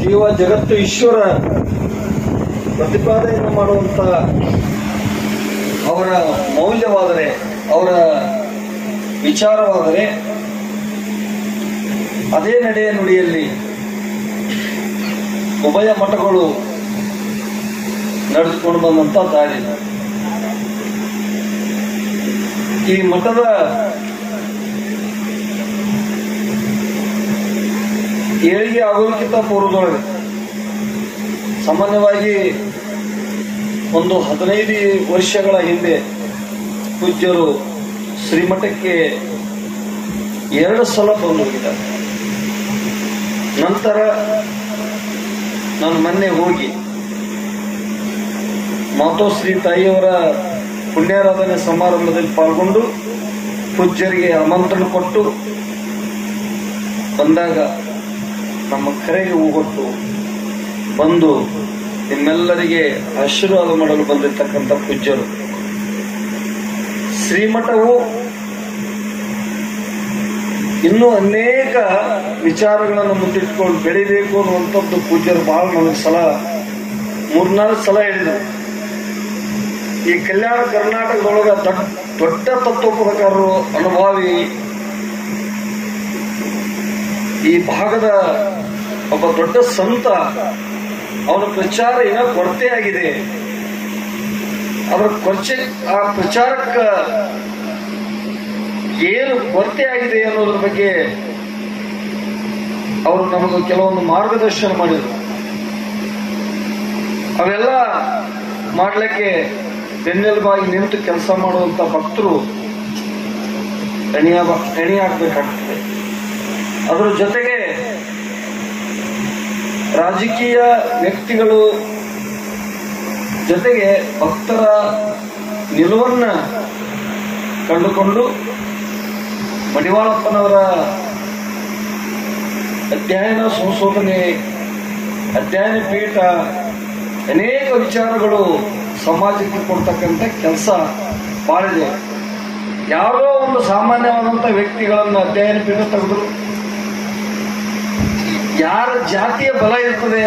ಜೀವ ಜಗತ್ತು ಈಶ್ವರ ಪ್ರತಿಪಾದನೆಯನ್ನು ಮಾಡುವಂತ ಅವರ ಮೌಲ್ಯವಾದರೆ, ಅವರ ವಿಚಾರವಾದರೆ, ಅದೇ ನಡೆಯ ನುಡಿಯಲ್ಲಿ ಉಭಯ ಮಠಗಳು ನಡೆದುಕೊಂಡು ಬಂದಂತ ದಾರಿ. ಈ ಮಠದ ಏಳಿಗೆ ಆಗೋದಕ್ಕಿಂತ ಪೂರ್ವದೊಳಗೆ. ಸಾಮಾನ್ಯವಾಗಿ ಒಂದು ಹದಿನೈದು ವರ್ಷಗಳ ಹಿಂದೆ ಪೂಜ್ಯರು ಶ್ರೀಮಠಕ್ಕೆ ಎರಡು ಸಲ ಬಂದು ಹೋಗಿದ್ದಾರೆ ನಂತರ ನಾನು ಮೊನ್ನೆ ಹೋಗಿ ಮಾತೋಶ್ರೀ ತಾಯಿಯವರ ಪುಣ್ಯಾರಾಧನೆ ಸಮಾರಂಭದಲ್ಲಿ ಪಾಲ್ಗೊಂಡು ಪೂಜ್ಯರಿಗೆ ಆಮಂತ್ರಣ ಕೊಟ್ಟು ಬಂದಾಗ ನಮ್ಮ ಕರೆಗೆ ಹೂಗೊಟ್ಟು ಬಂದು ನಿಮ್ಮೆಲ್ಲರಿಗೆ ಆಶೀರ್ವಾದ ಮಾಡಲು ಬಂದಿರತಕ್ಕಂಥ ಪೂಜ್ಯರು. ಶ್ರೀಮಠವು ಇನ್ನೂ ಅನೇಕ ವಿಚಾರಗಳನ್ನು ಮುಂದಿಟ್ಕೊಂಡು ಬೆಳಿಬೇಕು ಅನ್ನುವಂಥದ್ದು ಪೂಜ್ಯರು ಬಹಳ ನನಗೆ ಸಲ, ಮೂರ್ನಾಲ್ಕು ಸಲ ಹೇಳಿದರು. ಈ ಕಲ್ಯಾಣ ಕರ್ನಾಟಕದೊಳಗ ದೊಡ್ಡ ದೊಡ್ಡ ತತ್ವಪದಕಾರರು ಅನುಭವಿ ಈ ಭಾಗದ ಒಬ್ಬ ದೊಡ್ಡ ಸಂತ, ಅವನ ಪ್ರಚಾರ ಏನೋ ಕೊರತೆ ಆಗಿದೆ ಅವರ ಕೊರಚೆ, ಆ ಪ್ರಚಾರಕ್ಕ ಏನು ಕೊರತೆ ಆಗಿದೆ ಅನ್ನೋದ್ರ ಬಗ್ಗೆ ಅವರು ನಮಗೆ ಕೆಲವೊಂದು ಮಾರ್ಗದರ್ಶನ ಮಾಡಿದರು. ಅವೆಲ್ಲ ಮಾಡ್ಲಿಕ್ಕೆ ಬೆನ್ನೆಲುಬಾಗಿ ನಿಂತು ಕೆಲಸ ಮಾಡುವಂತ ಭಕ್ತರು ಎಣಿಯ ಎಣಿ ಹಾಕ್ಬೇಕಾಗ್ತದೆ ಅದರ ಜೊತೆಗೆ ರಾಜಕೀಯ ವ್ಯಕ್ತಿಗಳು ಜೊತೆಗೆ ಭಕ್ತರ ನಿಲುವನ್ನ ಕಂಡುಕೊಂಡು ಮಡಿವಾಳಪ್ಪನವರ ಅಧ್ಯಯನ ಸಂಶೋಧನೆ, ಅಧ್ಯಯನ ಪೀಠ ಅನೇಕ ವಿಚಾರಗಳು ಸಮಾಜಕ್ಕೆ ಕೊಡ್ತಕ್ಕಂಥ ಕೆಲಸ ಮಾಡಿದೆ ಯಾರೋ ಒಂದು ಸಾಮಾನ್ಯವಾದಂಥ ವ್ಯಕ್ತಿಗಳನ್ನು ಅಧ್ಯಯನ ಪೀಠ ತೆಗೆದ್ರು. ಯಾರ ಜಾತಿಯ ಬಲ ಇರ್ತದೆ,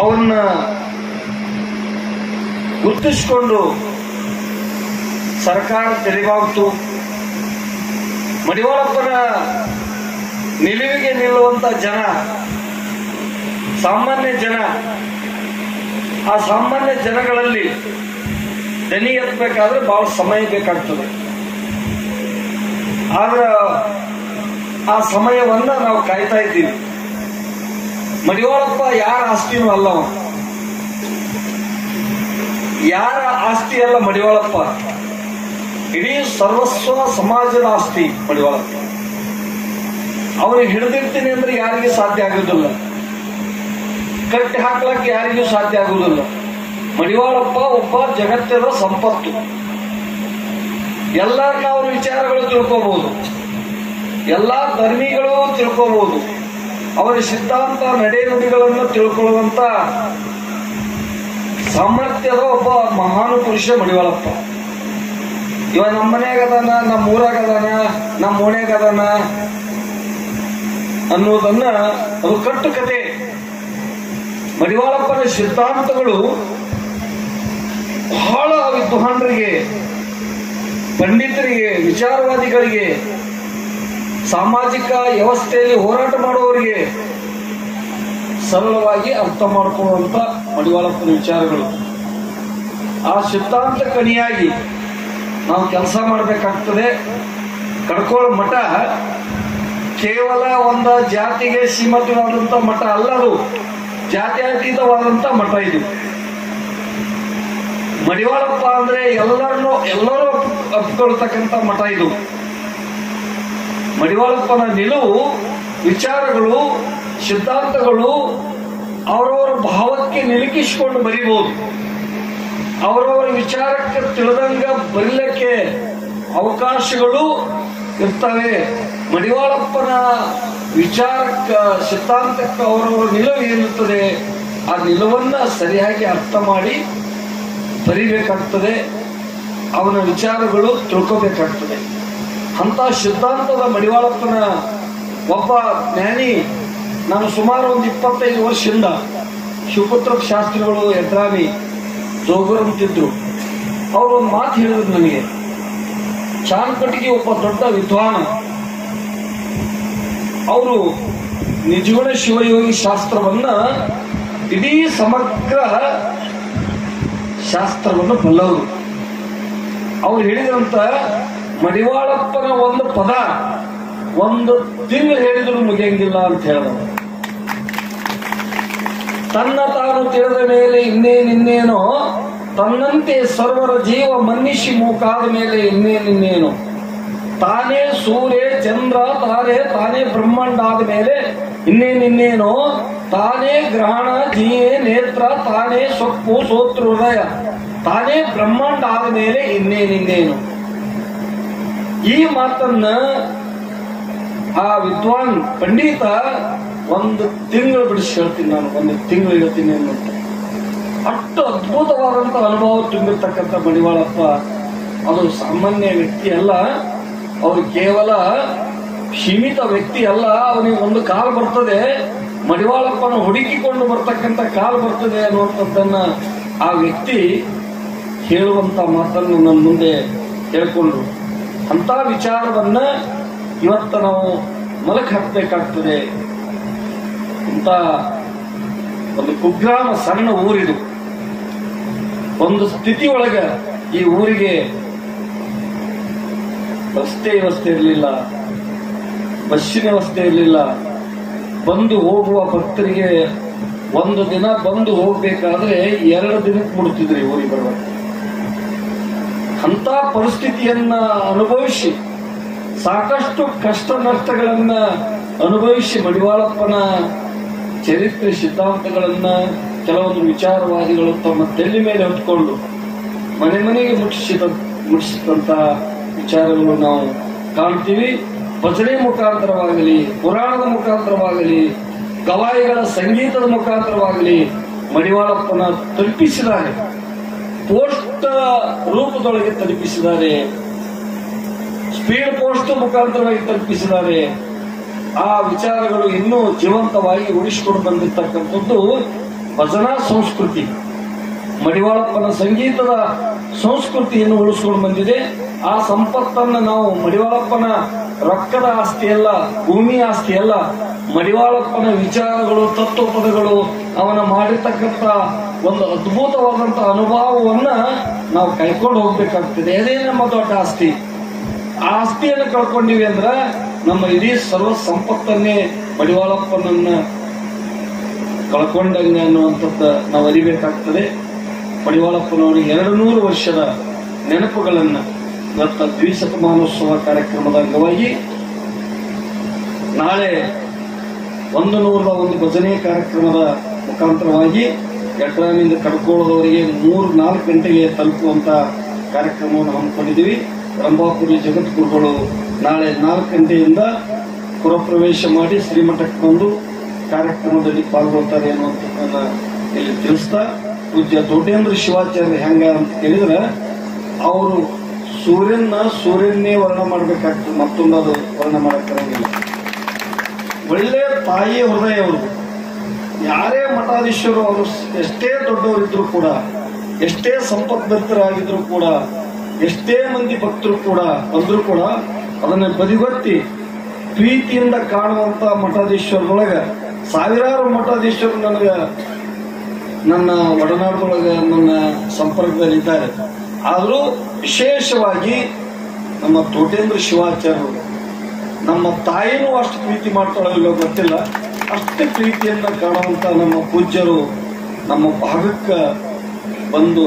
ಅವನ್ನ ಗುರುತಿಸಿಕೊಂಡು ಸರ್ಕಾರ ತೆರವಾಗ್ತು. ಮಡಿವಾಳಪ್ಪನ ನಿಲುವಿಗೆ ನಿಲ್ಲುವಂತ ಜನ, ಸಾಮಾನ್ಯ ಜನ, ಆ ಸಾಮಾನ್ಯ ಜನಗಳಲ್ಲಿ ದನಿ ಎತ್ತಬೇಕಾದ್ರೆ ಬಹಳ ಸಮಯ ಬೇಕಾಗ್ತದೆ. ಆದ್ರ ಆ ಸಮಯವನ್ನ ನಾವು ಕಾಯ್ತಾ ಇದ್ದೀವಿ. ಮಡಿವಾಳಪ್ಪ ಯಾರ ಆಸ್ತಿನೂ ಅಲ್ಲ ಯಾರ ಆಸ್ತಿ ಅಲ್ಲ ಮಡಿವಾಳಪ್ಪ? ಇಡೀ ಸರ್ವಸ್ವ ಸಮಾಜದ ಆಸ್ತಿ ಮಡಿವಾಳಪ್ಪ. ಅವನಿಗೆ ಹಿಡಿದಿರ್ತೀನಿ ಅಂದ್ರೆ ಯಾರಿಗೂ ಸಾಧ್ಯ ಆಗುದಿಲ್ಲ. ಕಟ್ಟಿ ಹಾಕ್ಲಕ್ಕೆ ಯಾರಿಗೂ ಸಾಧ್ಯ ಆಗುದಿಲ್ಲ. ಮಡಿವಾಳಪ್ಪ ಒಬ್ಬ ಜಗತ್ತದ ಸಂಪತ್ತು. ಎಲ್ಲರನ್ನ ಅವ್ರ ವಿಚಾರಗಳು ತಿಳ್ಕೋಬಹುದು ಎಲ್ಲಾ ಧರ್ಮಿಗಳು ತಿಳ್ಕೋಬಹುದು ಅವರ ಸಿದ್ಧಾಂತ, ನಡೆನುಡಿಗಳನ್ನು ತಿಳ್ಕೊಳ್ಳುವಂತ ಸಾಮರ್ಥ್ಯದ ಒಬ್ಬ ಮಹಾನು ಪುರುಷ ಮಡಿವಾಳಪ್ಪ. ಇವ ನಮ್ಮ ಮನ್ಯಾಗ ಅದಾನ, ನಮ್ಮ ಊರಾಗ ನಮ್ಮ ಓಣ್ಯಾಗ ಅನ್ನೋದನ್ನ ಅದು ಕಟ್ಟು ಕತೆ. ಮಡಿವಾಳಪ್ಪನ ಸಿದ್ಧಾಂತಗಳು ಬಹಳ ವಿದ್ವಾನರಿಗೆ, ಪಂಡಿತರಿಗೆ, ವಿಚಾರವಾದಿಗಳಿಗೆ ಸಾಮಾಜಿಕ ವ್ಯವಸ್ಥೆಯಲ್ಲಿ ಹೋರಾಟ ಮಾಡುವವರಿಗೆ ಸರಳವಾಗಿ ಅರ್ಥ ಮಾಡಿಕೊಳ್ಳುವಂತ ಮಡಿವಾಳಪ್ಪನ ವಿಚಾರಗಳು. ಆ ಸಿದ್ಧಾಂತ ಕಣಿಯಾಗಿ ನಾವು ಕೆಲಸ ಮಾಡಬೇಕಾಗ್ತದೆ. ಕಡ್ಕೋಳ ಮಠ ಕೇವಲ ಒಂದು ಜಾತಿಗೆ ಸೀಮಿತವಾದಂಥ ಮಠ ಅಲ್ಲ ಅದು. ಮಠ ಇದು. ಮಡಿವಾಳಪ್ಪ ಅಂದ್ರೆ ಎಲ್ಲರನ್ನು ಎಲ್ಲರೂ ಒಪ್- ಮಠ ಇದು. ಮಡಿವಾಳಪ್ಪನ ನಿಲುವು, ವಿಚಾರಗಳು, ಸಿದ್ಧಾಂತಗಳು ಅವರವರ ಭಾವಕ್ಕೆ ನಿಲುಕಿಸಿಕೊಂಡು ಬರೀಬಹುದು ಅವರವರ ವಿಚಾರಕ್ಕೆ ತಿಳಿದಂಗ ಬರೀಲಿಕ್ಕೆ ಅವಕಾಶಗಳು ಇರ್ತವೆ. ಮಡಿವಾಳಪ್ಪನ ವಿಚಾರಕ್ಕ, ಸಿದ್ಧಾಂತಕ್ಕೆ ಅವರವರ ನಿಲುವು ಏನಿರ್ತದೆ, ಆ ನಿಲುವನ್ನ ಸರಿಯಾಗಿ ಅರ್ಥ ಮಾಡಿ ಬರಿಬೇಕಾಗ್ತದೆ. ಅವನ ವಿಚಾರಗಳು ತಿಳ್ಕೋಬೇಕಾಗ್ತದೆ. ಅಂತ ಸಿದ್ಧಾಂತದ ಮಡಿವಾಳಪ್ಪನ ಒಬ್ಬ ಜ್ಞಾನಿ ನಾನು ಸುಮಾರು ಒಂದು ಇಪ್ಪತ್ತೈದು ವರ್ಷದಿಂದ ಶಿವಪುತ್ರ ಶಾಸ್ತ್ರಿಗಳು ಯಡ್ರಾಮಿ ಜೋಗುರಂತಿದ್ರು ಅವರು ಒಂದು ಮಾತು ಹೇಳಿದ್ರು ನನಗೆ. ಚಾನ್ಕಟ್ಟಿಗೆ ಒಬ್ಬ ದೊಡ್ಡ ವಿದ್ವಾನ. ಅವರು ನಿಜಗುಣ ಶಿವಯೋಗಿ ಶಾಸ್ತ್ರವನ್ನ ಇಡೀ ಸಮಗ್ರ ಶಾಸ್ತ್ರವನ್ನು ಬಲ್ಲವರು. ಅವ್ರು ಹೇಳಿದ್ರಂತ ಮಡಿವಾಳಪ್ಪನ ಒಂದು ಪದ ಒಂದು ತಿಂಗಳು ಹೇಳಿದ್ರು ಮುಗಿಯಂಗಿಲ್ಲ ಅಂತ ಹೇಳಿದ್ರು ತನ್ನ ತಾನು ತಿಳಿದ ಮೇಲೆ ಇನ್ನೇನಿನ್ನೇನೋ, ತನ್ನಂತೆ ಸರ್ವರ ಜೀವ ಮನ್ನಿಸಿ ಮೂಕಾದ ಮೇಲೆ ಇನ್ನೇನಿನ್ನೇನು, ತಾನೇ ಸೂರ್ಯ, ಚಂದ್ರ, ತಾರೆ, ತಾನೇ ಬ್ರಹ್ಮಾಂಡ ಆದ ಮೇಲೆ ಇನ್ನೇನಿನ್ನೇನು, ತಾನೇ ಗ್ರಹಣ, ಜಿಯೇ, ನೇತ್ರ, ತಾನೇ ಸೊಪ್ಪು ಸೋತೃ, ಹೃದಯ, ತಾನೇ ಬ್ರಹ್ಮಾಂಡ ಆದ ಮೇಲೆ ಇನ್ನೇನಿನ್ನೇನು. ಈ ಮಾತನ್ನ ಆ ವಿದ್ವಾನ್ ಪಂಡಿತ ಒಂದು ತಿಂಗಳು ಬಿಡಿಸಿ ಹೇಳ್ತೀನಿ ನಾನು, ಒಂದು ತಿಂಗಳು ಹೇಳ್ತೀನಿ ಅನ್ನೋದು. ಅಷ್ಟು ಅದ್ಭುತವಾದಂತ ಅನುಭವ ತುಂಬಿರ್ತಕ್ಕಂಥ ಮಡಿವಾಳಪ್ಪ ಅದು ಸಾಮಾನ್ಯ ವ್ಯಕ್ತಿ ಅಲ್ಲ, ಅವರು ಕೇವಲ ಸೀಮಿತ ವ್ಯಕ್ತಿ ಅಲ್ಲ, ಅವನಿಗೆ ಒಂದು ಕಾಲ್ ಬರ್ತದೆ, ಮಡಿವಾಳಪ್ಪನ ಹುಡುಕಿಕೊಂಡು ಬರ್ತಕ್ಕಂಥ ಕಾಲ್ ಬರ್ತದೆ ಅನ್ನುವಂಥದ್ದನ್ನ ಆ ವ್ಯಕ್ತಿ ಹೇಳುವಂತ ಮಾತನ್ನು ನನ್ನ ಮುಂದೆ ಹೇಳ್ಕೊಂಡ್ರು ಅಂತ ವಿಚಾರವನ್ನ ಇವತ್ತ ನಾವು ಮಲಕ್ ಹಾಕ್ಬೇಕಾಗ್ತದೆ ಅಂತ ಒಂದು ಕುಗ್ರಾಮ ಸಣ್ಣ ಊರಿದು. ಒಂದು ಸ್ಥಿತಿ ಒಳಗ ಈ ಊರಿಗೆ ರಸ್ತೆ ವ್ಯವಸ್ಥೆ ಇರಲಿಲ್ಲ, ಬಸ್ಸಿನ ವ್ಯವಸ್ಥೆ ಇರಲಿಲ್ಲ. ಬಂದು ಹೋಗುವ ಭಕ್ತರಿಗೆ ಒಂದು ದಿನ ಬಂದು ಹೋಗ್ಬೇಕಾದ್ರೆ ಎರಡು ದಿನಕ್ಕೆ ಮುಡುತ್ತಿದ್ರಿ ಊರಿಗೆ ಬರುವಾಗ. ಅಂತ ಪರಿಸ್ಥಿತಿಯನ್ನ ಅನುಭವಿಸಿ, ಸಾಕಷ್ಟು ಕಷ್ಟ ನಷ್ಟಗಳನ್ನ ಅನುಭವಿಸಿ ಮಡಿವಾಳಪ್ಪನ ಚರಿತ್ರೆ ಸಿದ್ಧಾಂತಗಳನ್ನ ಕೆಲವೊಂದು ವಿಚಾರವಾದಿಗಳು ತಮ್ಮ ತಲೆ ಮೇಲೆ ಹೊತ್ಕೊಂಡು ಮನೆ ಮನೆಗೆ ಮುಟ್ಟಿಸಿದ ಮುಟ್ಟಿಸಿದಂತ ವಿಚಾರಗಳು ನಾವು ಕಾಣ್ತೀವಿ. ಭಜನೆ ಮುಖಾಂತರವಾಗಲಿ, ಪುರಾಣದ ಮುಖಾಂತರವಾಗಲಿ, ಗವಾಯಿಗಳ ಸಂಗೀತದ ಮುಖಾಂತರವಾಗಲಿ ಮಡಿವಾಳಪ್ಪನ ತಲುಪಿಸಿದ್ದಾರೆ. ಪೋಸ್ಟ್ ರೂಪದೊಳಗೆ ತಲುಪಿಸಿದ್ದಾರೆ. ಸ್ಪೀಡ್ ಪೋಸ್ಟ್ ಮುಖಾಂತರವಾಗಿ ತಲುಪಿಸಿದ್ದಾರೆ. ಆ ವಿಚಾರಗಳು ಇನ್ನೂ ಜೀವಂತವಾಗಿ ಉಳಿಸಿಕೊಂಡು ಬಂದಿರತಕ್ಕಂಥದ್ದು ಭಜನಾ ಸಂಸ್ಕೃತಿ. ಮಡಿವಾಳಪ್ಪನ ಸಂಗೀತದ ಸಂಸ್ಕೃತಿಯನ್ನು ಉಳಿಸ್ಕೊಂಡು ಬಂದಿದೆ. ಆ ಸಂಪತ್ತನ್ನು ನಾವು ಮಡಿವಾಳಪ್ಪನ ರೊಕ್ಕದ ಆಸ್ತಿಯಲ್ಲ ಭೂಮಿ ಆಸ್ತಿಯಲ್ಲ ಮಡಿವಾಳಪ್ಪನ ವಿಚಾರಗಳು, ತತ್ವಪದಗಳು ಅವನ ಮಾಡಿರ್ತಕ್ಕಂಥ ಒಂದು ಅದ್ಭುತವಾದಂತಹ ಅನುಭವವನ್ನ ನಾವು ಕಳ್ಕೊಂಡು ಹೋಗ್ಬೇಕಾಗ್ತದೆ. ಅದೇ ನಮ್ಮ ದೊಡ್ಡ ಆಸ್ತಿ. ಆ ಆಸ್ತಿಯನ್ನು ಕಳ್ಕೊಂಡಿವಿ ಅಂದ್ರ ನಮ್ಮ ಇಡೀ ಸರ್ವ ಸಂಪತ್ತನ್ನೇ ಮಡಿವಾಳಪ್ಪನನ್ನ ಕಳ್ಕೊಂಡಂಗೆ ಅನ್ನುವಂಥದ್ದು ನಾವು ಅರಿಬೇಕಾಗ್ತದೆ. ಮಡಿವಾಳಪ್ಪನವರಿಗೆ ಎರಡು ನೂರು ವರ್ಷದ ನೆನಪುಗಳನ್ನ ಇವತ್ತ ದ್ವಿಶತಮಾನೋತ್ಸವ ಕಾರ್ಯಕ್ರಮದ ಅಂಗವಾಗಿ ನಾಳೆ ಒಂದು ನೂರದ ಒಂದು ಭಜನೆ ಕಾರ್ಯಕ್ರಮದ ಮುಖಾಂತರವಾಗಿ ಯಡ್ರಾಮಿಂದ ಕಡ್ಕೊಳ್ಳೋದವರಿಗೆ ಮೂರು, ನಾಲ್ಕು ಗಂಟೆಗೆ ತಲುಪುವಂಥ ಕಾರ್ಯಕ್ರಮವನ್ನು ಹಮ್ಮಿಕೊಂಡಿದ್ದೀವಿ. ರಂಭಾಪುರಿ ಜಗದ್ಗುರುಗಳು ನಾಳೆ ನಾಲ್ಕು ಗಂಟೆಯಿಂದ ಪುರಪ್ರವೇಶ ಮಾಡಿ ಶ್ರೀಮಠಕ್ಕೆ ಬಂದು ಕಾರ್ಯಕ್ರಮದಲ್ಲಿ ಪಾಲ್ಗೊಳ್ತಾರೆ ಅನ್ನುವಂಥದ್ದನ್ನ ಇಲ್ಲಿ ತಿಳಿಸ್ತಾ, ಪೂಜ್ಯ ದೊಡ್ಡೇಂದ್ರ ಶಿವಾಚಾರ್ಯ ಹೆಂಗ ಅಂತ ಕೇಳಿದ್ರೆ, ಅವರು ಸೂರ್ಯನ ಸೂರ್ಯನ್ನೇ ವರ್ಣ ಮಾಡ್ಬೇಕಾಗ್ತದೆ, ಮತ್ತೊಂದು ಅದು ವರ್ಣ ಮಾಡಕ್ಕಾಗಿಲ್ಲ ಒಳ್ಳೆ ತಾಯಿ ಹೃದಯ ಅವರು ಯಾರೇ ಮಠಾಧೀಶರು ಅವರು ಎಷ್ಟೇ ದೊಡ್ಡವರಿದ್ರು ಕೂಡ, ಎಷ್ಟೇ ಸಂಪದ್ಭರಿತರಾಗಿದ್ರು ಕೂಡ, ಎಷ್ಟೇ ಮಂದಿ ಭಕ್ತರು ಕೂಡ ಬಂದರೂ ಕೂಡ ಅದನ್ನ ಬದಿಗೊತ್ತಿ ಪ್ರೀತಿಯಿಂದ ಕಾಣುವಂತ ಮಠಾಧೀಶ್ವರದೊಳಗ ಸಾವಿರಾರು ಮಠಾಧೀಶರು ನನಗೆ ನನ್ನ ಒಡನಾಡದೊಳಗೆ ನನ್ನ ಸಂಪರ್ಕದಲ್ಲಿದ್ದಾರೆ. ಆದರೂ ವಿಶೇಷವಾಗಿ ನಮ್ಮ ತೋಟೇಂದ್ರ ಶಿವಾಚಾರ್ಯರು, ನಮ್ಮ ತಾಯಿನೂ ಅಷ್ಟು ಪ್ರೀತಿ ಮಾಡ್ತಾಳೋ ಇಲ್ಲೋ ಗೊತ್ತಿಲ್ಲ. ಅಷ್ಟೇ ಪ್ರೀತಿಯನ್ನ ಕಾಣುವಂತ ನಮ್ಮ ಪೂಜ್ಯರು, ನಮ್ಮ ಭಾಗಕ್ಕೆ ಬಂದು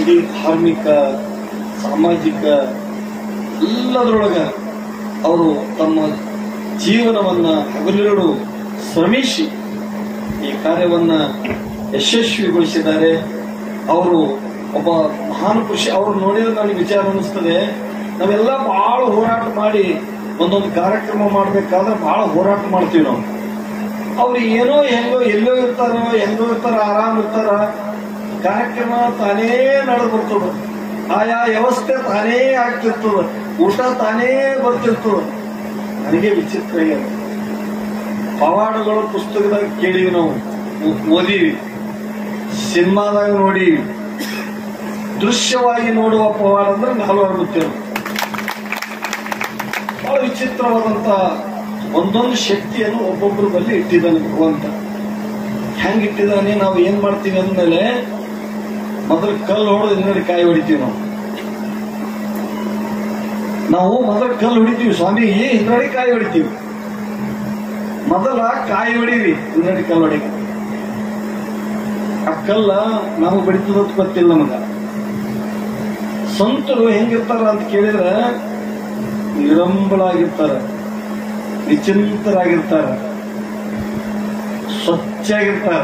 ಇಡೀ ಧಾರ್ಮಿಕ, ಸಾಮಾಜಿಕ ಎಲ್ಲದರೊಳಗ ಅವರು ತಮ್ಮ ಜೀವನವನ್ನ ಹಗಲಿರುಳು ಶ್ರಮಿಸಿ ಈ ಕಾರ್ಯವನ್ನ ಯಶಸ್ವಿಗೊಳಿಸಿದ್ದಾರೆ. ಅವರು ಒಬ್ಬ ಮಹಾನ್ ಖುಷಿ ಅವರು ನೋಡಿದ್ರೆ ನನಗೆ ವಿಚಾರ ಅನ್ನಿಸ್ತದೆ ನಾವೆಲ್ಲ ಬಹಳ ಹೋರಾಟ ಮಾಡಿ ಒಂದೊಂದು ಕಾರ್ಯಕ್ರಮ ಮಾಡಬೇಕಾದ್ರೆ ಬಹಳ ಹೋರಾಟ ಮಾಡ್ತೀವಿ ನಾವು. ಅವ್ರು ಏನೋ ಹೆಂಗೋ ಎಲ್ಲೋ ಇರ್ತಾರೋ, ಹೆಂಗೋ ಇರ್ತಾರ, ಆರಾಮ್ ಇರ್ತಾರ. ಕಾರ್ಯಕ್ರಮ ತಾನೇ ನಡೆದು ಬರ್ತದ ಆಯಾ ವ್ಯವಸ್ಥೆ ತಾನೇ ಆಗ್ತಿರ್ತದ. ಊಟ ತಾನೇ ಬರ್ತಿರ್ತದ. ನನಗೆ ವಿಚಿತ್ರ ಏನು? ಪವಾಡಗಳು ಪುಸ್ತಕದಾಗ ಕೇಳಿವಿ ನಾವು. ಓದಿ ಸಿನಿಮಾದಾಗ ನೋಡಿ. ದೃಶ್ಯವಾಗಿ ನೋಡುವ ಪವಾಡ ಅಂದ್ರೆ ನಾಲ್ವರು ಮುತ್ತೇರು ಬಹಳ ವಿಚಿತ್ರವಾದಂತ ಒಂದೊಂದು ಶಕ್ತಿಯನ್ನು ಒಬ್ಬೊಬ್ಬರ ಬಲ್ಲಿ ಇಟ್ಟಿದ್ದಾನೆ ಭಗವಂತ. ಹೆಂಗ್ ಇಟ್ಟಿದ್ದಾನೆ, ನಾವು ಏನ್ ಮಾಡ್ತೀವಿ ಅಂದಮೇಲೆ ಮೊದಲು ಕಲ್ಲು ಹೊಡೆದು ಇನ್ನೊಂದು ಕಾಯಿ ಹೊಡಿತೀವಿ ನಾವು. ನಾವು ಮೊದಲು ಕಲ್ಲು ಹೊಡಿತೀವಿ ಸ್ವಾಮಿ ಹಿಂದಡಿ ಕಾಯಿ ಹೊಡಿತೀವಿ. ಮೊದಲ ಕಾಯಿ ಹೊಡೀರಿ ಹಿಂದಡಿ ಕಲ್ಲು ಹೊಡಿ ಆ ಕಲ್ಲ ನಾವು ಬಡಿತದ ಗೊತ್ತಿಲ್ಲ ನಮಗ. ಸಂತರು ಹೆಂಗಿರ್ತಾರ ಅಂತ ಕೇಳಿದ್ರೆ ನಿರಂಬಳಾಗಿರ್ತಾರ ನಿಚಿಂತರಾಗಿರ್ತಾರ ಸ್ವಚ್ಛಾಗಿರ್ತಾರ.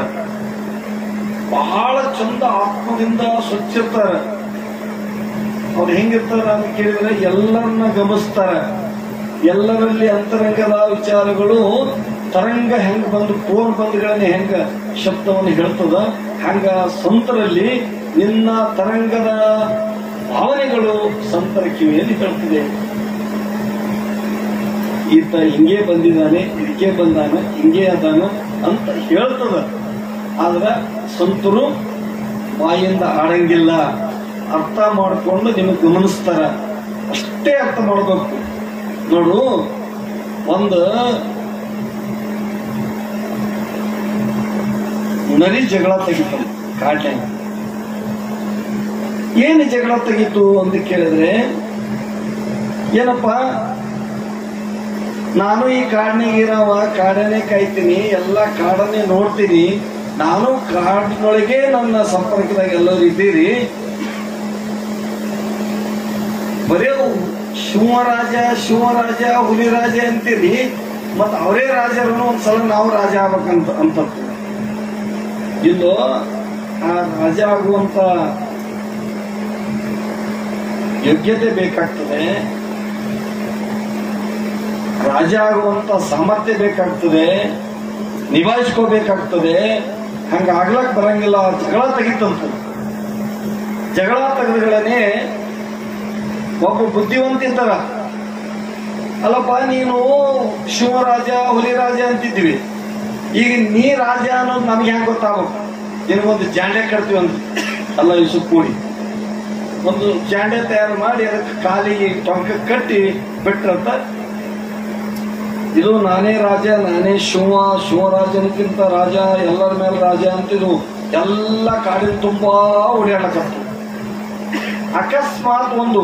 ಬಹಳ ಚಂದ ಆತ್ಮದಿಂದ ಸ್ವಚ್ಛ ಇರ್ತಾರ ಅವ್ರು ಹೆಂಗಿರ್ತಾರ ಅಂತ ಕೇಳಿದ್ರೆ ಎಲ್ಲರನ್ನ ಗಮನಿಸ್ತಾರ ಎಲ್ಲರಲ್ಲಿ ಅಂತರಂಗದ ವಿಚಾರಗಳು ತರಂಗ ಹೆಂಗ್ ಬಂದು ಕೋರ್ ಬಂದ್ಗಳನ್ನ ಹೆಂಗ ಶಬ್ದವನ್ನು ಹೇಳ್ತದ, ಹಂಗ ಸಂತರಲ್ಲಿ ನಿನ್ನ ತರಂಗದ ಭಾವನೆಗಳು ಸಂತರ ಕಿವಿಯಲ್ಲಿ ಹೇಳ್ತಿದೆ. ಈತ ಹಿಂಗೆ ಬಂದಿದ್ದಾನೆ ಇದಕ್ಕೆ ಬಂದಾನ, ಹಿಂಗೆ ಅದಾನ ಅಂತ ಹೇಳ್ತದ. ಆದ್ರೆ ಸಂತರು ಬಾಯಿಂದ ಆಡಂಗಿಲ್ಲ. ಅರ್ಥ ಮಾಡಿಕೊಂಡು ನಿಮಗೆ ಗಮನಿಸ್ತಾರ. ಅಷ್ಟೇ ಅರ್ಥ ಮಾಡ್ಬೇಕು. ನೋಡು, ಒಂದು ನರಿ ಜಗಳ ತೆಗಿತ ಕಾಟೆ ಏನು ಜಗಳ ತೆಗಿತು ಅಂತ ಕೇಳಿದ್ರೆ, ಏನಪ್ಪ ನಾನು ಈ ಕಾಡಿನಾಗಿರವ ಕಾಡನ್ನೇ ಕಾಯ್ತೀನಿ, ಎಲ್ಲ ಕಾಡನ್ನೇ ನೋಡ್ತೀನಿ. ನಾನು ಕಾಡಿನೊಳಗೆ ನನ್ನ ಸಂಪರ್ಕದಾಗ ಎಲ್ಲರೂ ಇದ್ದೀರಿ. ಬರೇ ಶಿವರಾಜ ಶಿವರಾಜ, ಹುಲಿರಾಜ ಅಂತೀರಿ ಮತ್ ಅವರೇ ರಾಜರನ್ನು ಒಂದ್ಸಲ ನಾವು ರಾಜ ಆಗ್ಬೇಕಂತ ಅಂತ ಇಲ್ಲೋ, ಆ ರಾಜ ಆಗುವಂತ ಯೋಗ್ಯತೆ ಬೇಕಾಗ್ತದೆ. ರಾಜ ಆಗುವಂತ ಸಾಮರ್ಥ್ಯ ಬೇಕಾಗ್ತದೆ, ನಿಭಾಯಿಸ್ಕೋಬೇಕಾಗ್ತದೆ, ಹಂಗ ಆಗ್ಲಕ್ ಬರಂಗಿಲ್ಲ ಜಗಳ ತೆಗಿತಂತ. ಜಗಳ ತೆಗೆದುಗಳನ್ನೇ ಒಬ್ಬ ಬುದ್ಧಿವಂತ ಇದ್ದಾರ. ಅಲ್ಲಪ್ಪ, ನೀನು ಶಿವರಾಜ, ಹುಲಿರಾಜ ಅಂತಿದ್ವಿ ಈಗ ನೀ ರಾಜ ಅನ್ನೋದು ನಮ್ಗೆ ಹೆಂಗ್ ಗೊತ್ತಾಗಬೇಕು? ನಿನಗೊಂದು ಜಾಂಡೆ ಕಟ್ತೀವಿ ಅಂತ ಅಲ್ಲ ಇಸು ಕೂಡಿ ಒಂದು ಜಾಂಡೆ ತಯಾರು ಮಾಡಿ ಅದಕ್ಕೆ ಕಾಲಿಗೆ ಟೊಂಕ ಕಟ್ಟಿ ಬಿಟ್ರಂತ ಇದು ನಾನೇ ರಾಜ, ನಾನೇ ಶಿವ ಶಿವರಾಜನಕ್ಕಿಂತ ರಾಜ, ಎಲ್ಲರ ಮೇಲೆ ರಾಜ ಅಂತಿದ್ದು ಎಲ್ಲ ಕಾಡಿನ ತುಂಬಾ ಓಡಾಡಕತ್ತು. ಅಕಸ್ಮಾತ್ ಒಂದು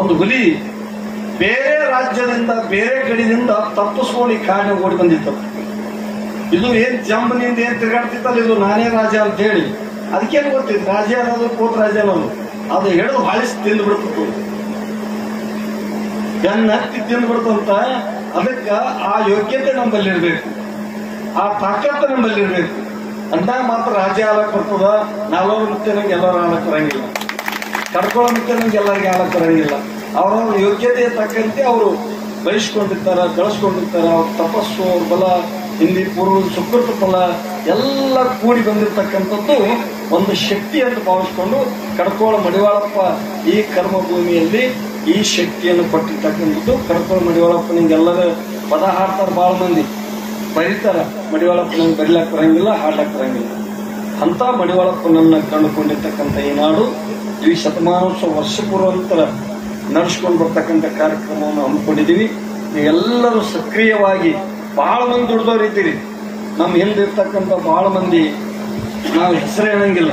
ಒಂದು ಹುಲಿ ಬೇರೆ ರಾಜ್ಯದಿಂದ, ಬೇರೆ ಕಡೆಯಿಂದ ತಪ್ಪಿಸ್ಕೊಂಡು ಕಾಡಿನ ಓಡಿ ಬಂದಿತ್ತು. ಇದು ಏನ್ ಜಂಬನಿಂದ ಏನ್ ತಿರುಗಾಡ್ತಿತ್ತಲ್ಲ, ಇದು ನಾನೇ ರಾಜ ಅಂತ ಹೇಳಿ. ಅದಕ್ಕೇನು ಗೊತ್ತಿತ್ತು? ರಾಜ ಅನ್ನೋದು ಕೋಟ್ ರಾಜ ಅನ್ನೋದು ಅದು ಹಿಡಿದು ಹಾಳಿಸಿ ತಿಂದು ಬಿಡ್ತಿತ್ತು ಬೆನ್ನ ಹತ್ತಿ ತಿಂದು ಬಿಡ್ತಂತ ಅದಕ್ಕ ಆ ಯೋಗ್ಯತೆ ನಮ್ಮಲ್ಲಿರ್ಬೇಕು. ಆ ತಾಕತ್ತು ನಮ್ಮಲ್ಲಿರ್ಬೇಕು. ಅಂದಾಗ ಮಾತ್ರ ರಾಜ್ಯ ಆಲಕ್ ಬರ್ತದ, ನಾಲ್ವರ ಮುಖ್ಯ ನಂಗೆ ಎಲ್ಲರೂ ಆಲಕ್ ಬರಂಗಿಲ್ಲ. ಮುಖ್ಯ ನಂಗೆ ಎಲ್ಲರಿಗೆ ಆಲಕ್ ಬರಂಗಿಲ್ಲ. ಅವರವ್ರ ಯೋಗ್ಯತೆಯ ತಕ್ಕಂತೆ ಅವರು ಬಯಸ್ಕೊಂಡಿರ್ತಾರ ಬೆಳೆಸ್ಕೊಂಡಿರ್ತಾರ ಅವ್ರ ತಪಸ್ಸು, ಅವ್ರ ಬಲ, ಹಿಂದಿ, ಪೂರ್ವ, ಸುಕೃತ ಫಲ ಎಲ್ಲ ಕೂಡಿ ಬಂದಿರತಕ್ಕಂಥದ್ದು ಒಂದು ಶಕ್ತಿ ಅಂತ ಭಾವಿಸ್ಕೊಂಡು ಕಡಕೋಳ ಮಡಿವಾಳಪ್ಪ ಈ ಕರ್ಮಭೂಮಿಯಲ್ಲಿ ಈ ಶಕ್ತಿಯನ್ನು ಕೊಟ್ಟಿರ್ತಕ್ಕಂಥದ್ದು ಕಡಕೋಳ ಮಡಿವಾಳಪ್ಪ ನಿಂಗೆಲ್ಲರ ಪದ ಹಾಡ್ತಾರೆ ಬಹಳ ಮಂದಿ. ಬರೀತಾರ. ಮಡಿವಾಳಪ್ಪ ನಂಗೆ ಬರಿಲಾಕ್ ಬರಂಗಿಲ್ಲ ಹಾಡ್ಲಾಕ್ ಬರಂಗಿಲ್ಲ. ಅಂತ ಮಡಿವಾಳಪ್ಪನನ್ನ ಕಂಡುಕೊಂಡಿರ್ತಕ್ಕಂಥ ಈ ನಾಡು ಈ ಶತಮಾನೋತ್ಸವ ವರ್ಷ ಪೂರ್ವಂತರ ನಡೆಸ್ಕೊಂಡು ಬರ್ತಕ್ಕಂಥ ಕಾರ್ಯಕ್ರಮವನ್ನು ಹಮ್ಮಿಕೊಂಡಿದ್ದೀವಿ. ನೀವೆಲ್ಲರೂ ಸಕ್ರಿಯವಾಗಿ ಬಹಳ ಮಂದಿ ದುಡ್ದವ್ರು ನಮ್ಮ ಹಿಂದಿರ್ತಕ್ಕಂಥ ಭಾಳ ಮಂದಿ, ನಾವು ಹೆಸರು ಹೇಳಂಗಿಲ್ಲ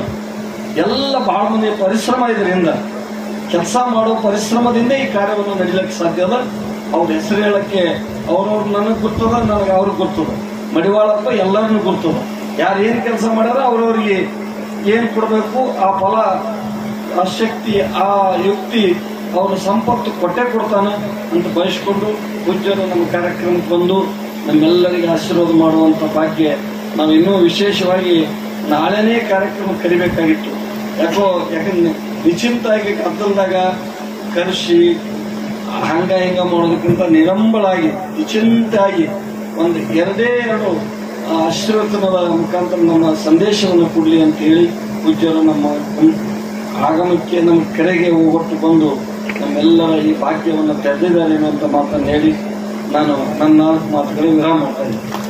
ಎಲ್ಲ ಬಹಳ ಮಂದಿ ಪರಿಶ್ರಮ ಇದರಿಂದ, ಕೆಲಸ ಮಾಡೋ ಪರಿಶ್ರಮದಿಂದ ಈ ಕಾರ್ಯವನ್ನು ನಡೀಲಿಕ್ಕೆ ಸಾಧ್ಯ ಅದ. ಅವ್ರ ಹೆಸರು ಹೇಳಕ್ಕೆ ಅವ್ರವ್ರು ನನಗೆ ಗೊತ್ತದ, ನನಗೆ ಅವ್ರಿಗೆ ಗೊತ್ತದ. ಮಡಿವಾಳಪ್ಪ ಎಲ್ಲರನ್ನು ಗೊತ್ತದ. ಯಾರು ಏನು ಕೆಲಸ ಮಾಡ್ಯಾರ ಅವ್ರವ್ರಿಗೆ ಏನು ಕೊಡಬೇಕು, ಆ ಫಲ, ಆ ಶಕ್ತಿ, ಆ ಯುಕ್ತಿ, ಅವ್ರ ಸಂಪತ್ತು ಕೊಟ್ಟೆ ಕೊಡ್ತಾನೆ ಅಂತ ಬಯಸ್ಕೊಂಡು ಪೂಜ್ಯರು ನಮ್ಮ ಕಾರ್ಯಕ್ರಮಕ್ಕೆ ಬಂದು ನಮ್ಮೆಲ್ಲರಿಗೆ ಆಶೀರ್ವಾದ ಮಾಡುವಂತ ಭಾಗ್ಯ ನಾವು ಇನ್ನೂ ವಿಶೇಷವಾಗಿ ನಾಳೆನೇ ಕಾರ್ಯಕ್ರಮ ಕರಿಬೇಕಾಗಿತ್ತು. ಯಾಕೋ ಯಾಕಂದ್ರೆ ನಿಶ್ಚಿಂತಾಗಿ ಕತ್ತಲ್ದಾಗ ಕರೆಸಿ, ಹಂಗ ಹಿಂಗ ಮಾಡೋದಕ್ಕಿಂತ ನಿರಂಬಳಾಗಿ ನಿಶ್ಚಿಂತಾಗಿ ಒಂದು ಎರಡೇ ಎರಡು ಆಶೀರ್ವಚನದ ಮುಖಾಂತರ ನಮ್ಮ ಸಂದೇಶವನ್ನು ಕೊಡಲಿ ಅಂತ ಹೇಳಿ ಪೂಜ್ಯರು ನಮ್ಮ ಆಗಮಕ್ಕೆ ನಮ್ಮ ಕೆರೆಗೆ ಒಟ್ಟು ಬಂದು ನಮ್ಮೆಲ್ಲರ ಈ ಭಾಗ್ಯವನ್ನು ತೆರೆದಿದ್ದಾರೆ ಅಂತ ಮಾತನ್ನು ಹೇಳಿ ನಾನು ನನ್ನ ನಾಲ್ಕು ಮಾತುಗಳಿಗೆ ವಿರಾಮ ಮಾಡ್ತಾ ಇದ್ದೀನಿ